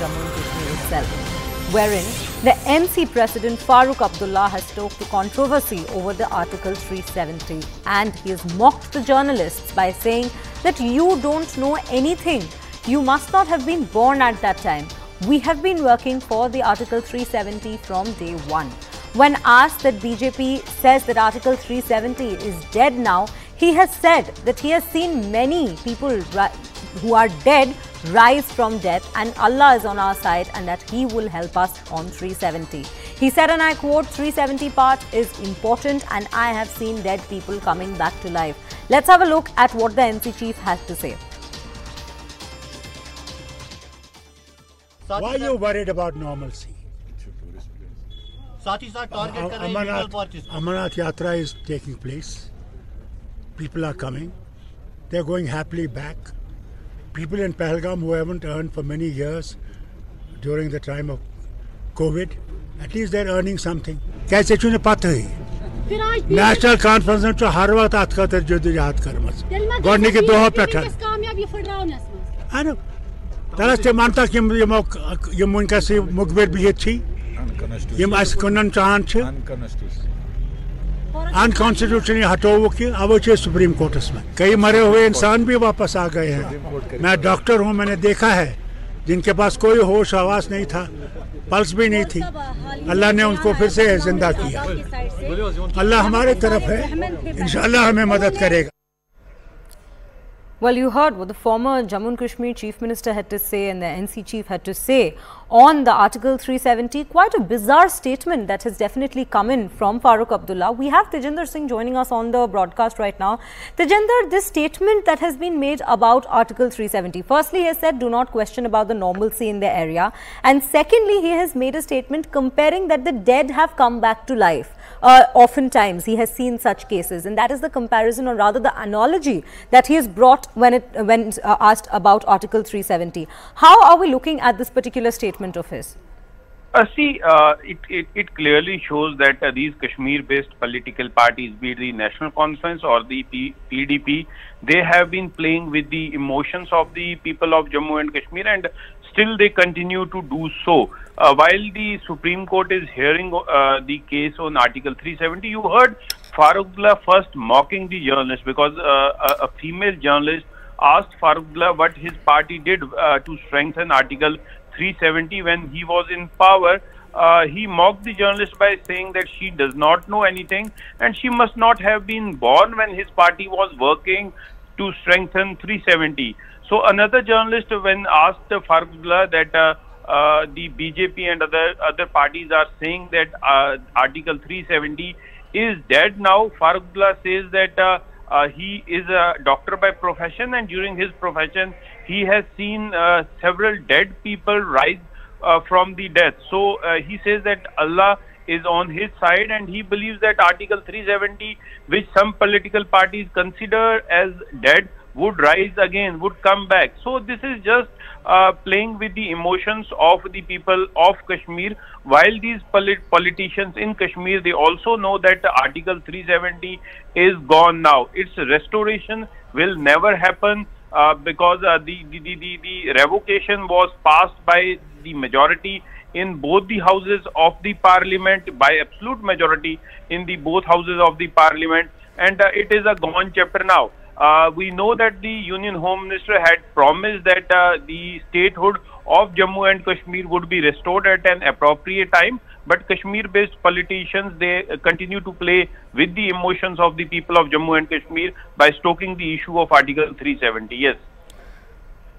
Jammu and Kashmir itself, wherein the NC President Farooq Abdullah has stoked the controversy over the Article 370 and he has mocked the journalists by saying that you don't know anything. You must not have been born at that time. We have been working for the Article 370 from day one. When asked that BJP says that Article 370 is dead now, he has said that he has seen many people who are dead rise from death and Allah is on our side and that He will help us on 370. He said and I quote 370 part is important and I have seen dead people coming back to life. Let's have a look at what the NC chief has to say. Why are you worried about normalcy? Amarnath, Amarnath Yatra is taking place. People are coming. They're going happily back. People in Pahalgam who haven't earned for many years during the time of COVID, at least they're earning something. कैसे चुने पता ही national conference च हर वक्त अत खतर जदोजहद करमस गोडनिक दो अनु तरस ते मानता कि यमो यम वनकस मुखबिर बिहित यम अस कुनन चाहन छ अनकॉन्स्टिट्यूशनली हटो कि अब सुप्रीम कोर्टस में कई मरे हुए इंसान भी वापस आ गए हैं। मैं डॉक्टर हूँ मैंने देखा है। जिनके पास कोई होश आवास नहीं था पल्स भी नहीं थी। अल्लाह ने उनको फिर से ज़िंदा किया। अल्लाह हमारे तरफ़ है। इंशाल्लाह हमें मदद करेगा। Well, you heard what the former Jammu and Kashmir Chief Minister had to say and the NC Chief had to say on the Article 370. Quite a bizarre statement that has definitely come in from Farooq Abdullah. We have Tejinder Singh joining us on the broadcast right now. Tejinder, this statement that has been made about Article 370. Firstly, he has said do not question about the normalcy in the area. And secondly, he has made a statement comparing that the dead have come back to life. Uh, oftentimes he has seen such cases and that is the comparison or rather the analogy that he has brought when it when uh, asked about article 370 how are we looking at this particular statement of his uh, see, uh, it, it, it, clearly shows that uh, these Kashmir-based political parties, be it the National Conference or the P PDP, they have been playing with the emotions of the people of Jammu and Kashmir and still they continue to do so. Uh, while the Supreme Court is hearing uh, the case on Article 370, you heard Farooqullah first mocking the journalist because uh, a, a, female journalist asked Farooqullah what his party did to strengthen Article 370 when he was in power. Uh, he mocked the journalist by saying that she does not know anything and she must not have been born when his party was working to strengthen 370. So another journalist, when asked Farooqullah that uh, uh, the BJP and other other parties are saying that uh, Article 370 is dead now, Farooqullah says that uh, uh, he is a doctor by profession and during his profession he has seen uh, several dead people rise from the death. So he says that Allah is on his side and he believes that Article 370, which some political parties consider as dead, would rise again, would come back. So this is just uh, playing with the emotions of the people of Kashmir. While these polit politicians in Kashmir, they also know that Article 370 is gone now. Its restoration will never happen uh, because uh, the, the, the, the revocation was passed by the majority in both the houses of the parliament by absolute majority in the both houses of the parliament and uh, it is a gone chapter now uh, we know that the Union Home Minister had promised that uh, the statehood of Jammu and Kashmir would be restored at an appropriate time. But Kashmir-based politicians, they uh, continue to play with the emotions of the people of Jammu and Kashmir by stoking the issue of Article 370. Yes.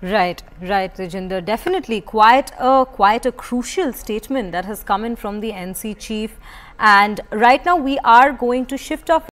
Right, right, Tejinder. Definitely quite a quite a crucial statement that has come in from the NC chief. And right now we are going to shift our